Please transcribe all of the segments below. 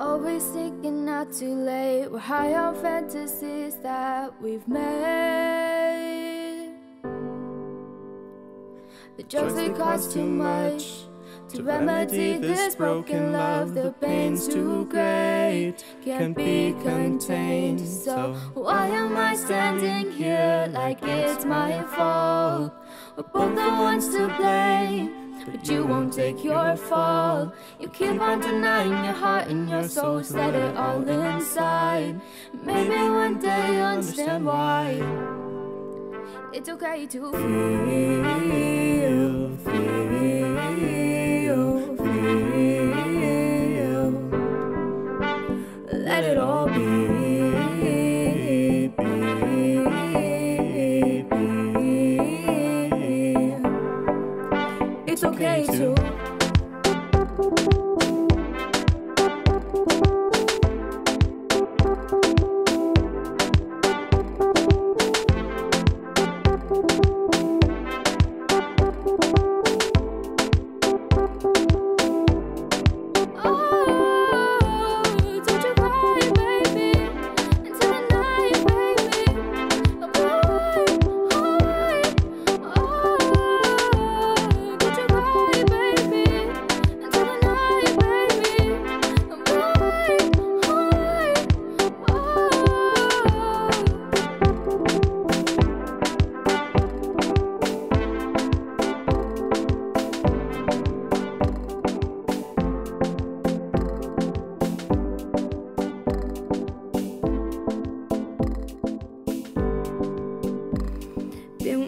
Always thinking not too late. We're high on fantasies that we've made. The drugs they cost too much. To remedy this broken love, the pain's too great, can't be contained. So, why am I standing here like it's my fault? We're both the ones to blame but you won't take your fall. You keep on denying your heart and your soul, set it all inside. Maybe one day you'll understand why. It's okay to feel,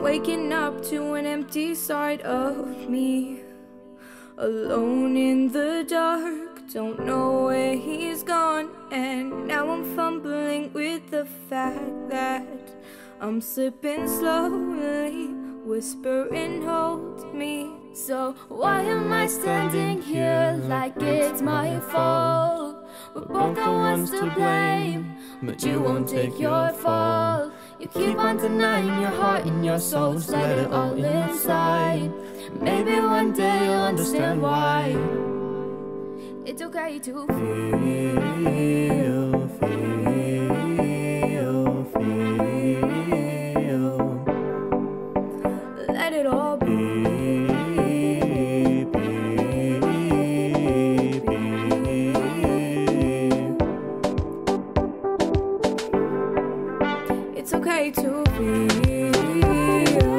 waking up to an empty side of me. Alone in the dark, don't know where he's gone. And now I'm fumbling with the fact that I'm slipping slowly, whispering, Hold me. So, why am I standing here like it's my fault? We're both the ones to blame, but you won't take your fault. You keep on denying your heart and your soul, just let it all inside. Maybe one day you'll understand why. It's okay to feel, feel, okay to feel.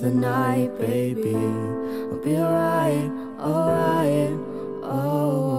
the night, baby. I'll be alright, alright, oh.